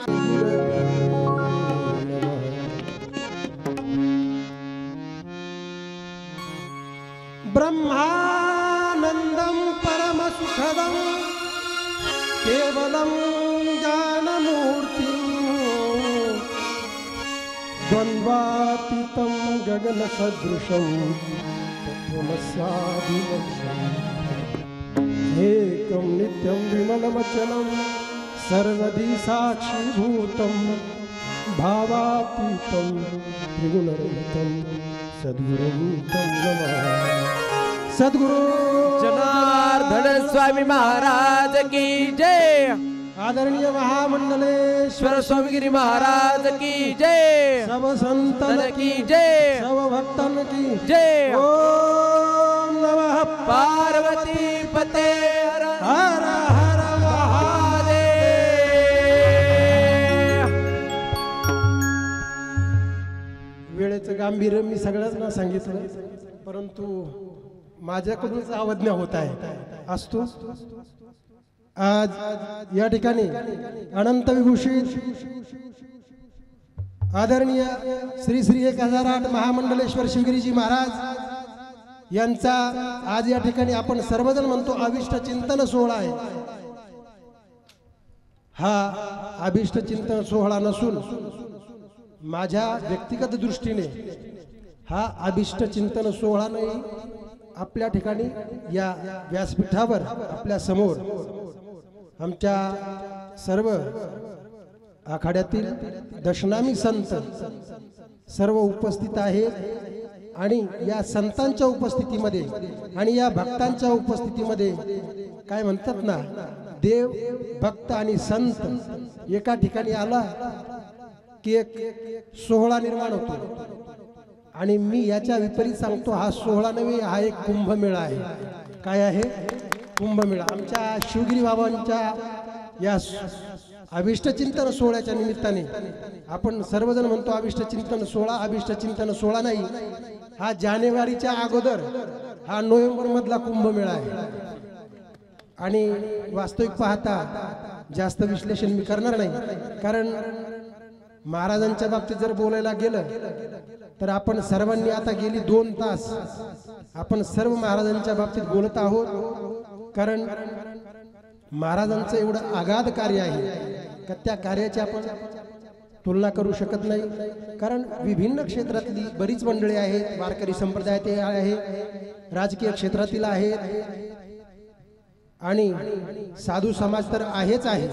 ब्रह्मानन्दं परमसुखदं केवलं ज्ञानमूर्तिं द्वन्द्वातीतं गगनसदृशं तत्त्वमस्यादिलक्ष्यम् एकं नित्यं विमलमचलं सर्वदि साक्षीभूतं भावातीतं त्रिगुणरहितं सद्गुरुं तं नमः। सद्गुरु जनार्दन स्वामी महाराज की जय। आदरणीय महामंडलेश्वर स्वामीगिरी महाराज की जय। सब संतन तन की जय। सब भक्तन की जय। ओम नमः। पार्वती पते हर हर वेळेचं गांभीर्य मी सगळ्यांना सांगितलं परंतु माझ्याकडूनच अवज्ञा होत आहे. असतो? आज या ठिकाणी अनंत विभूषित आदरणीय श्री श्री एक हजार आठ महामंडलेश्वर शिवगिरीजी महाराज यांचा आज या ठिकाणी आपण सर्वजण म्हणतो अविष्ट चिंतन सोहळा आहे. हा अभिष्ट चिंतन सोहळा नसून माझ्या व्यक्तिगत दृष्टीने हा अभिष्ट चिंतन सोहळा नाही आपल्या ठिकाणी या व्यासपीठावर आपल्यासमोर आमच्या सर्व आखाड्यातील दशनामी संत सर्व उपस्थित आहेत आणि या संतांच्या उपस्थितीमध्ये आणि या भक्तांच्या उपस्थितीमध्ये काय म्हणतात ना देव भक्त आणि संत एका ठिकाणी आला की एक सोहळा निर्माण होतो. आणि मी याच्या विपरीत सांगतो हा सोहळा नव्हे हा एक कुंभमेळा आहे. काय आहे? कुंभमेळा. आमच्या शिवगिरी बाबांच्या या अभिष्टचिंतन सोहळ्याच्या निमित्ताने आपण सर्वजण म्हणतो अभिष्टचिंतन सोहळा अभिष्टचिंतन सोहळा नाही. हा जानेवारीच्या अगोदर हा नोव्हेंबर मधला कुंभमेळा आहे. आणि वास्तविक पाहता जास्त विश्लेषण मी करणार नाही. कारण महाराजांच्या बाबतीत जर बोलायला गेलं तर आपण सर्वांनी आता गेली दोन तास आपण सर्व महाराजांच्या बाबतीत बोलत आहोत. कारण महाराजांचं एवढं आगाध कार्य आहे का त्या कार्याची आपण तुलना करू शकत नाही? कारण विभिन्न क्षेत्रातली बरीच मंडळी आहेत वारकरी संप्रदायातील आहे राजकीय क्षेत्रातील आहेत. आणि साधू समाज तर आहेच आहे.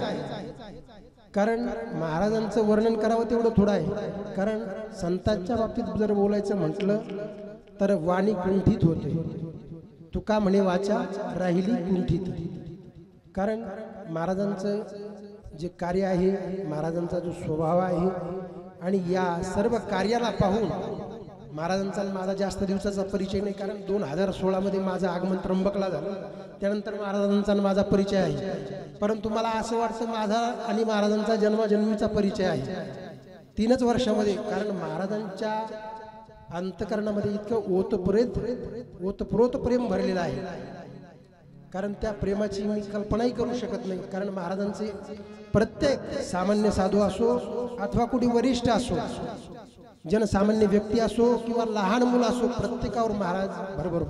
कारण महाराजांचं वर्णन करावं तेवढं थोडं आहे. कारण संतांच्या बाबतीत जर बोलायचं म्हटलं तर वाणी कुंठित होते. तुका म्हणे वाचा राहिली कुंठित कारण महाराजांचं जे कार्य आहे महाराजांचा जो स्वभाव आहे आणि या सर्व कार्याला पाहून महाराजांचा माझा जास्त दिवसाचा परिचय नाही कारण दोन हजार सोळामध्ये माझं आगमन त्र्यंबकला झालं. त्यानंतर महाराजांचा माझा परिचय आहे. परंतु मला असं वाटतं माझा आणि महाराजांचा जन्मजन्मीचा परिचय आहे. तीनच वर्षामध्ये कारण महाराजांच्या अंतकरणामध्ये इतकं ओतप्रेत ओतप्रोत प्रेम भरलेलं आहे. कारण त्या प्रेमाची मी कल्पनाही करू शकत नाही. कारण महाराजांचे प्रत्येक सामान्य साधू असो अथवा कुठे वरिष्ठ असो जनसामान्य व्यक्ती असो किंवा लहान मुलं असो प्रत्येकावर महाराज भरभर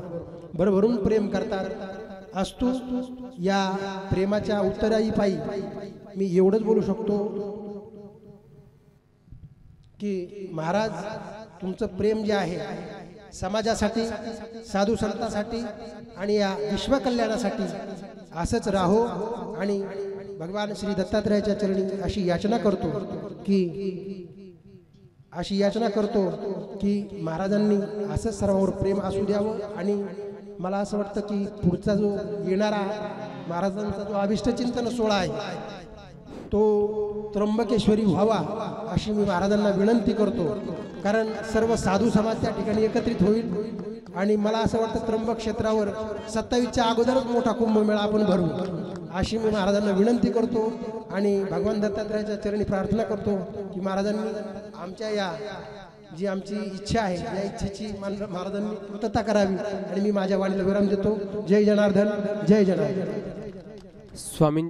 भरभरून प्रेम करतात. असतो या प्रेमाच्या उत्तराई पायी मी एवढंच बोलू शकतो की महाराज तुमचं प्रेम जे आहे समाजासाठी साधू संतांसाठी आणि या विश्वकल्याणासाठी असंच राहो आणि भगवान श्री दत्तात्रयाच्या चरणी अशी याचना करतो की अशी याचना करतो की महाराजांनी असंच सर्वांवर प्रेम असू द्यावं आणि मला असं वाटतं की पुढचा जो येणारा महाराजांचा जो अभिष्टचिंतन सोहळा आहे तो त्र्यंबकेश्वरी व्हावा अशी मी महाराजांना विनंती करतो. कारण सर्व साधू समाज त्या ठिकाणी एकत्रित होईल. आणि मला असं वाटतं त्र्यंबक क्षेत्रावर सत्तावीसच्या अगोदरच मोठा कुंभमेळा आपण भरू. अशी मी महाराजांना विनंती करतो. आणि भगवान दत्तात्रयाच्या चरणी प्रार्थना करतो की महाराजांनी आमच्या या जी आमची इच्छा आहे या इच्छेची मान- महाराजांनी पूर्तता करावी. आणि मी माझ्या वाणीला विराम देतो. जय जनार्दन. जय जनार्दन. स्वामी